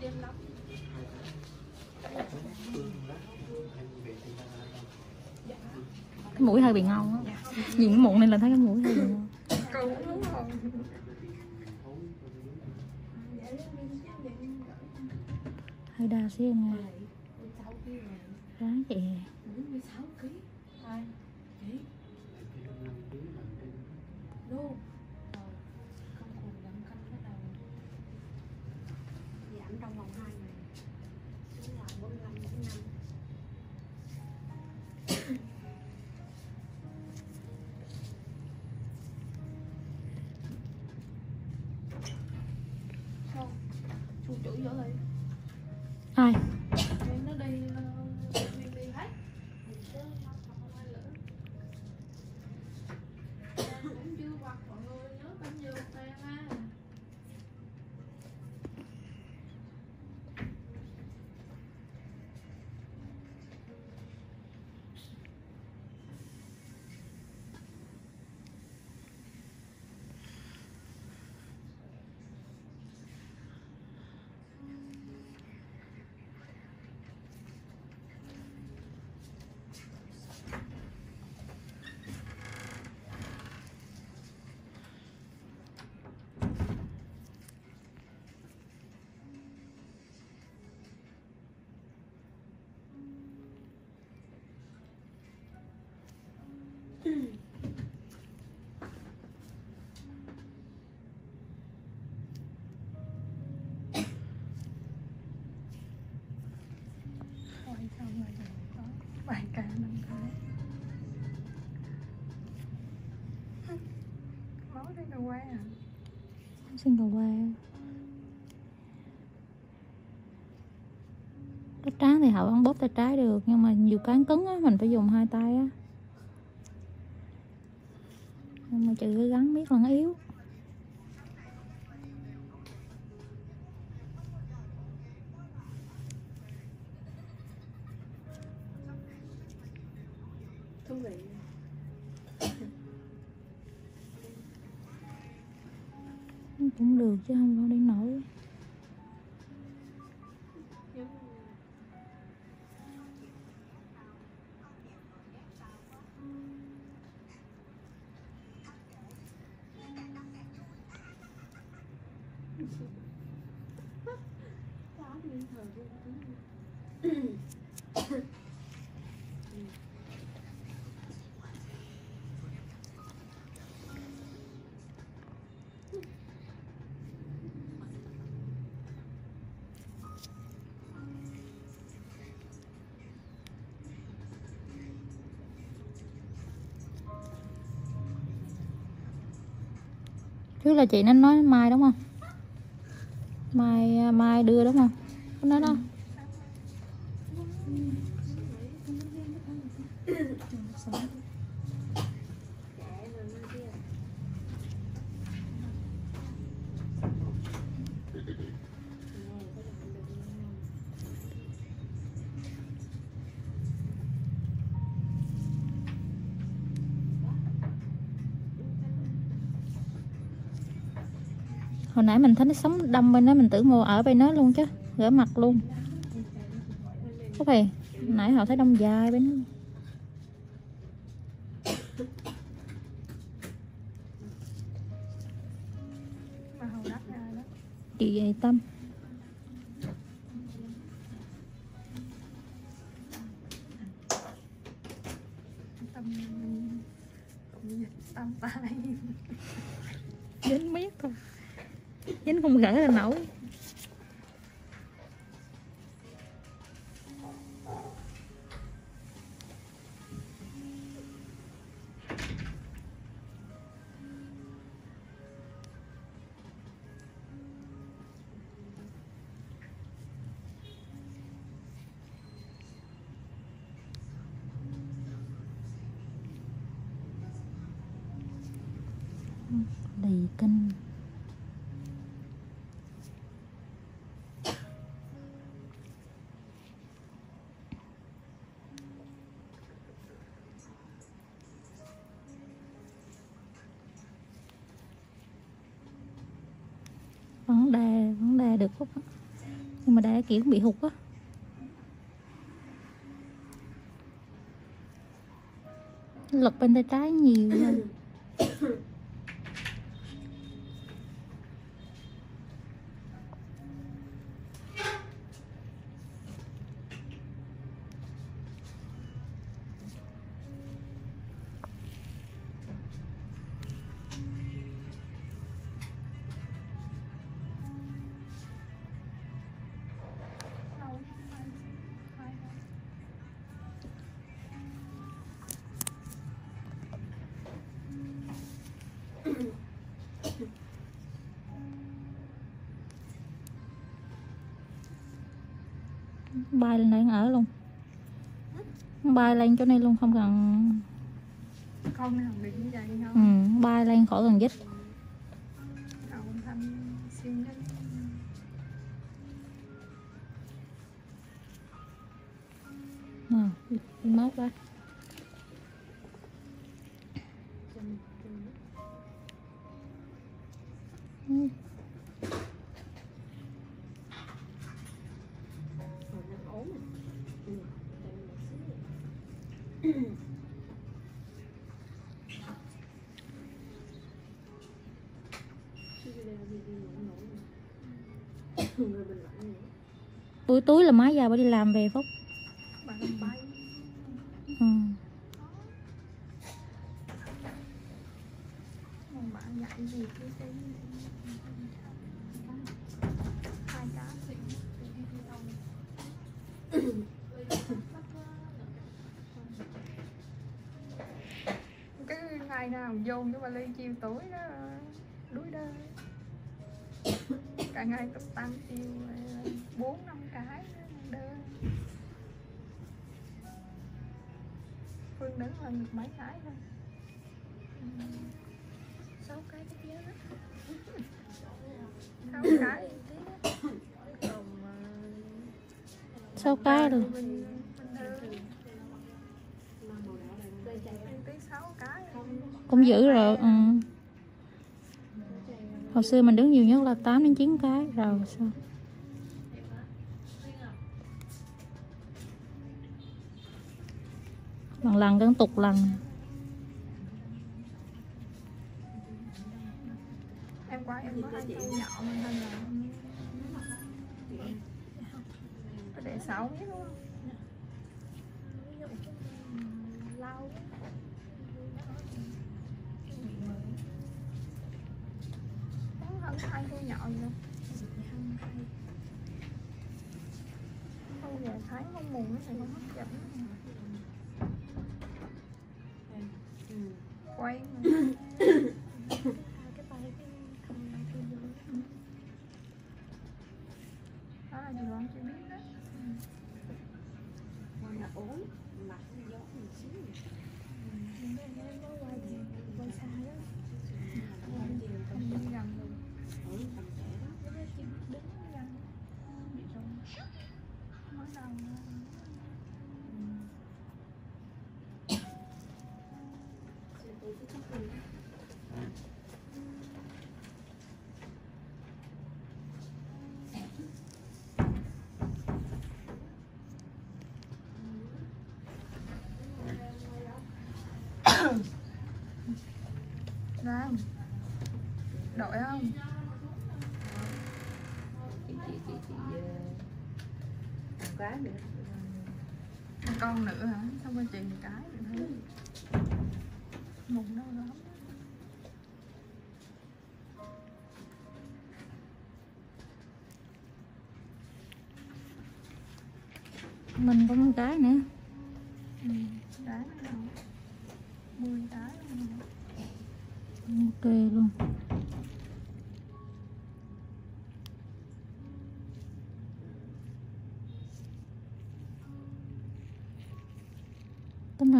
cái mũi hơi bị ngon á. Nhìn cái muộn này là thấy cái mũi hơi bị ngon. Hơi đau xíu nha ráng chị giảm Hi. Cầu qua cái trái thì hậu ăn bóp tay trái được, nhưng mà nhiều cán cứng á, mình phải dùng hai tay á nhưng mà trừ cái gắn biết là nó yếu. Thú vị cũng được chứ không có đến nổi trước là chị nó nói mai đúng không? Mai à, mai đưa đúng không có nói you. Hồi nãy mình thấy nó sống đâm bên đó, mình tưởng mua ở bên đó luôn chứ, rửa mặt luôn. Có phải nãy họ thấy đông dài bên đó. Chị tâm tâm? Tâm tay dính miết thôi dính không gỡ lên nổi đầy kinh được hút đó. nhưng mà đây kiểu bị hụt á lật bên tay trái nhiều hơn bay lên đây ở luôn. Bay lên chỗ này luôn không cần. Không nào được như vậy ừ, bay lên khỏi cần dít à, mát quá túi túi là má già bà đi làm về phúc. Ừ. Cái ngày nào vô cái bà ly chiều tối đó cả ngày tụt tam chiều bốn năm cái đó, đơ phương đứng lên được mấy cái thôi. Sáu cái cái kia đó. Sáu cái. Sáu cái rồi mình mình đưa Mà màu đỏ này nó lên chạy tới sáu cái cũng dữ rồi ừ hồi xưa mình đứng nhiều nhất là 8 đến 9 cái, rồi sao? Lần lần cân tục lần. Em qua em có chị nhỏ mình nên là có để sáu biết đúng không? Lâu không gì đâu không giờ thấy không mù nó sẽ không hấp dẫn Ừ. quay mà. đó là gì con chưa biết đó Màu là ốm, mặt nó gió một xíu. không đi gần được Ở tầm trẻ đó. đứng gần mới đầu đội không Chị chị chị chị ờ, một cái nữa. một con nữa hả xong rồi chị một cái thấy một đâu đó mình có một cái nữa ừ. đâu mười cái luôn. ok luôn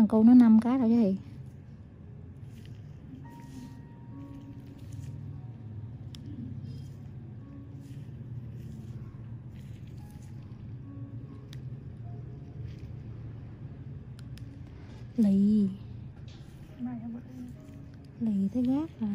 thằng cu nó năm cái rồi chứ gì lì. Lì tới gác rồi